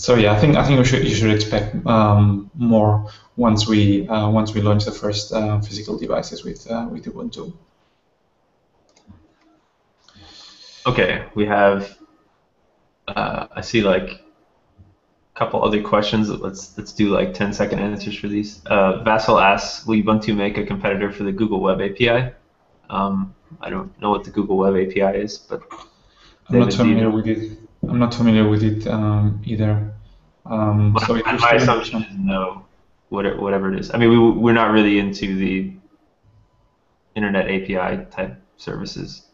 So yeah, I think I think we should you should expect um, more once we uh, once we launch the first uh, physical devices with uh, with Ubuntu. Okay, we have. Uh, I see like a couple other questions. Let's let's do like 10 second answers for these. Uh, Vassal asks, will Ubuntu make a competitor for the Google Web API? Um, I don't know what the Google Web API is, but I'm not familiar with it. I'm not familiar with it um, either. Um, my, so my assumption is no, whatever it is. I mean, we, we're not really into the internet API type services,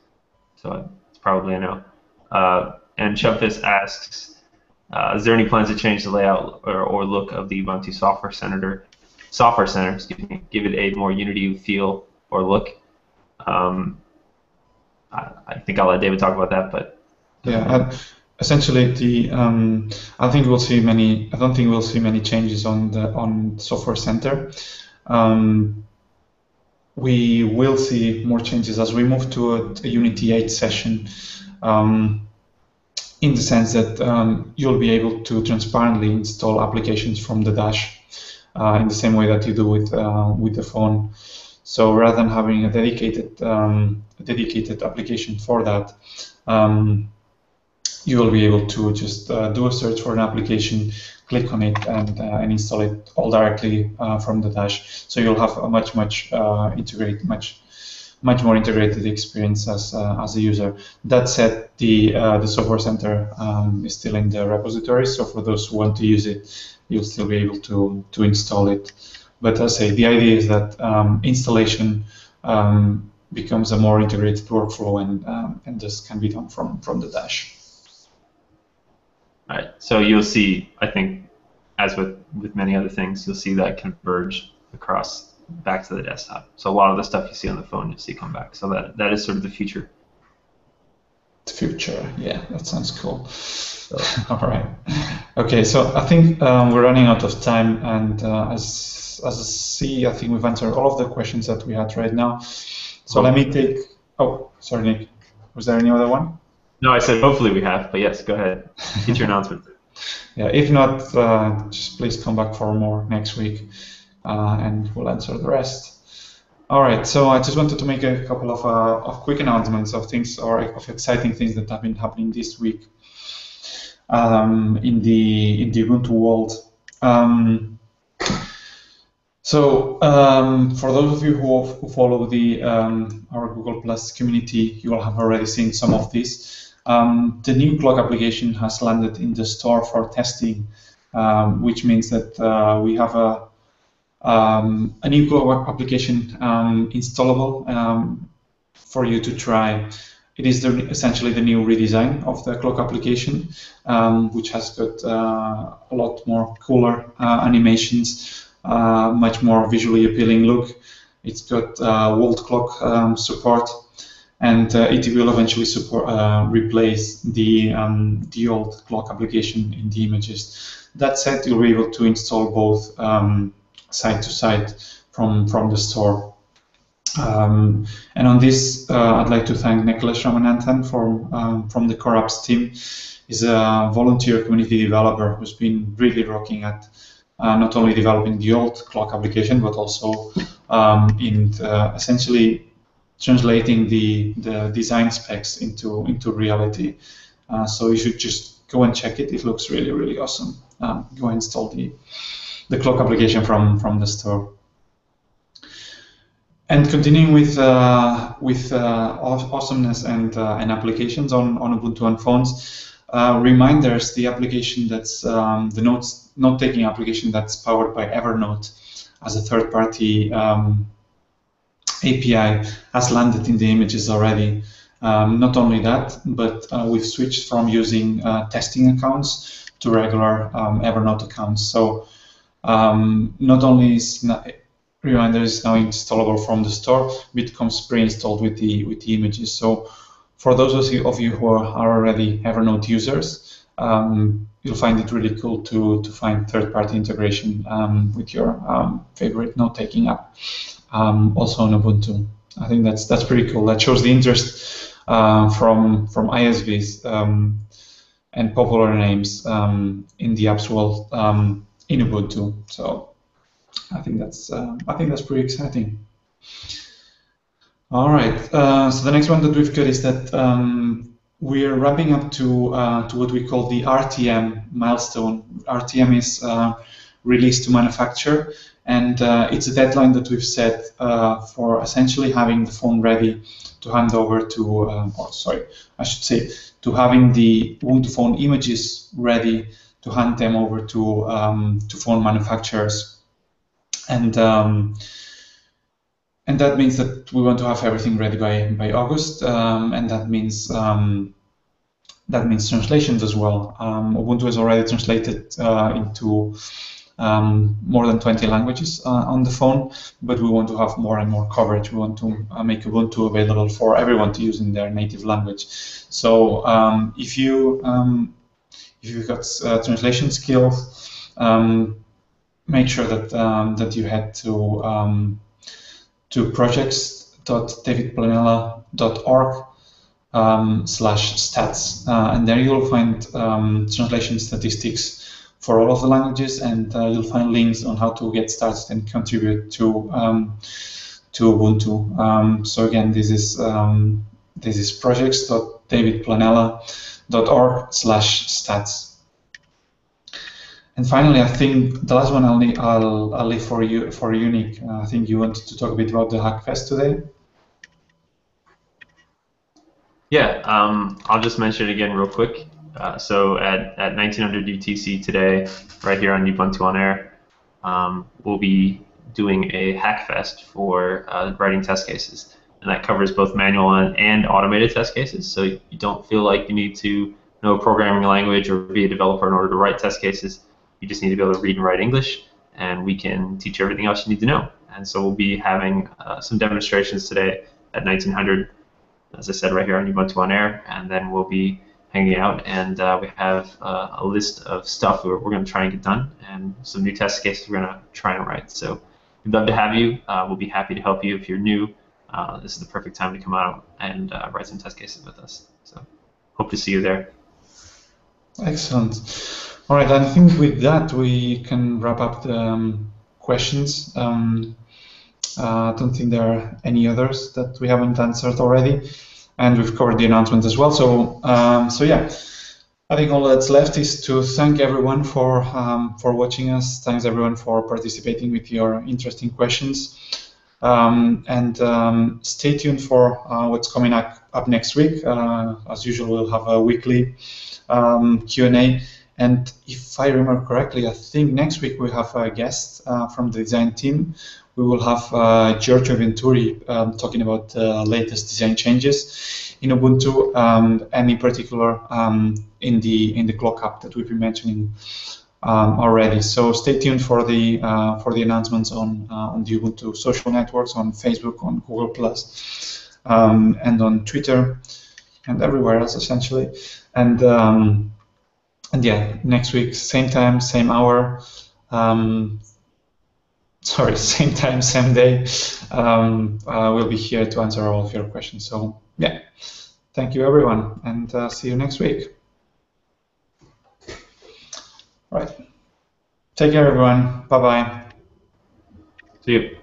so it's probably a no. Uh, and Chumpus asks, uh, is there any plans to change the layout or, or look of the Ubuntu Software Center, Software Center, excuse me, give it a more Unity feel or look? Um, I, I, think I'll let David talk about that, but yeah, essentially the um, I think we'll see many. I don't think we'll see many changes on the on Software Center. Um, we will see more changes as we move to a, a Unity 8 session. Um, in the sense that um, you'll be able to transparently install applications from the dash uh, in the same way that you do with uh, with the phone. So rather than having a dedicated um, dedicated application for that, um, you will be able to just uh, do a search for an application, click on it, and, uh, and install it all directly uh, from the dash. So you'll have a much much uh, much much more integrated experience as uh, as a user. That said, the uh, the software center um, is still in the repository, so for those who want to use it, you'll still be able to to install it. But as I say, the idea is that um, installation um, becomes a more integrated workflow, and um, and this can be done from from the dash. Right. So you'll see, I think, as with with many other things, you'll see that converge across back to the desktop. So a lot of the stuff you see on the phone, you'll see come back. So that that is sort of the future. The future, yeah, that sounds cool. All right. Okay, so I think um, we're running out of time, and uh, as as I see, I think we've answered all of the questions that we had right now. So let me take. Oh, sorry, Nick. Was there any other one? No, I said hopefully we have, but yes, go ahead. Get your announcement. Yeah, if not, uh, just please come back for more next week, uh, and we'll answer the rest. All right, so I just wanted to make a couple of, uh, of quick announcements of things or of exciting things that have been happening this week um, in the in the Ubuntu world. Um, so um, for those of you who, who follow the um, our Google Plus community, you will have already seen some of this. Um, the new clock application has landed in the store for testing, um, which means that uh, we have a, um, a new clock application um, installable um, for you to try. It is the, essentially the new redesign of the clock application, um, which has got uh, a lot more cooler uh, animations, uh, much more visually appealing look. It's got uh, world clock support and uh, it will eventually support uh, replace the um, the old clock application in the images. That said, you'll be able to install both um, side to side from from the store. Um, and on this, uh, I'd like to thank Nekhelesh Ramananthan from um, from the Core Apps team. He's a volunteer community developer who's been really rocking at uh, not only developing the old clock application, but also um, in uh, essentially translating the, the design specs into, into reality. Uh, so you should just go and check it. It looks really, really awesome. Um, go install the, the clock application from, from the store. And continuing with uh, with uh, awesomeness and uh, and applications on, on Ubuntu on phones, uh, reminders the application that's um, the notes note taking application that's powered by Evernote as a third party um, API has landed in the images already. Um, not only that, but uh, we've switched from using uh, testing accounts to regular um, Evernote accounts. So um, not only is Reminder is now installable from the store, but it comes pre-installed with the with the images. So for those of you, of you who are, already Evernote users, um, you'll find it really cool to to find third-party integration um, with your um, favorite note-taking app, um, also on Ubuntu. I think that's that's pretty cool. That shows the interest uh, from from ISVs um, and popular names um, in the apps world in Ubuntu. So I think that's uh, I think that's pretty exciting. All right. Uh, so the next one that we've got is that um, we're ramping up to uh, to what we call the RTM milestone. RTM is uh, release to manufacture, and uh, it's a deadline that we've set uh, for essentially having the phone ready to hand over to, um, or sorry, I should say, to having the Ubuntu phone images ready to hand them over to um, to phone manufacturers and um, and that means that we want to have everything ready by by August, um, and that means um, that means translations as well. Um, Ubuntu has already translated uh, into um, more than 20 languages uh, on the phone, but we want to have more and more coverage. We want to uh, make Ubuntu available for everyone to use in their native language. So um, if you if you've got uh, translation skills, um, make sure that um, that you head to um, to projects.davidplanella.org um, slash stats, uh, and there you'll find um, translation statistics for all of the languages, and uh, you'll find links on how to get started and contribute to um, to Ubuntu. Um, so again, this is um, this is projects.davidplanella.org slash stats. And finally, I think the last one I'll, need, I'll, I'll leave for you for Unique. Uh, I think you wanted to talk a bit about the Hackfest today. Yeah, um, I'll just mention it again real quick. Uh, so at, at 1900 UTC today, right here on Ubuntu on Air, um, we'll be doing a Hackfest for uh, writing test cases. And that covers both manual and, and automated test cases. So you don't feel like you need to know a programming language or be a developer in order to write test cases you just need to be able to read and write English, and we can teach you everything else you need to know. And so we'll be having uh, some demonstrations today at 1900, as I said, right here on Ubuntu on Air, and then we'll be hanging out, and uh, we have uh, a list of stuff we're, we're going to try and get done, and some new test cases we're going to try and write. So we'd love to have you. Uh, we'll be happy to help you if you're new. Uh, this is the perfect time to come out and uh, write some test cases with us. So hope to see you there. Excellent. All right, I think with that we can wrap up the um, questions. Um, uh, I don't think there are any others that we haven't answered already, and we've covered the announcement as well. So, um, so yeah, I think all that's left is to thank everyone for um, for watching us. Thanks everyone for participating with your interesting questions, um, and um, stay tuned for uh, what's coming up, up next week. Uh, as usual, we'll have a weekly Q and A and if I remember correctly, I think next week we have a guest uh, from the design team. We will have uh, Giorgio Venturi um, talking about the latest design changes in Ubuntu, um, and in particular um, in the in the clock app that we've been mentioning um, already. So stay tuned for the uh, for the announcements on uh, on the Ubuntu social networks, on Facebook, on Google Plus, um, and on Twitter, and everywhere else essentially. And and yeah, next week, same time, same hour. Um, sorry, same time, same day. Um, uh, we'll be here to answer all of your questions. So yeah, thank you everyone, and uh, see you next week. All right. Take care, everyone. Bye bye. See you.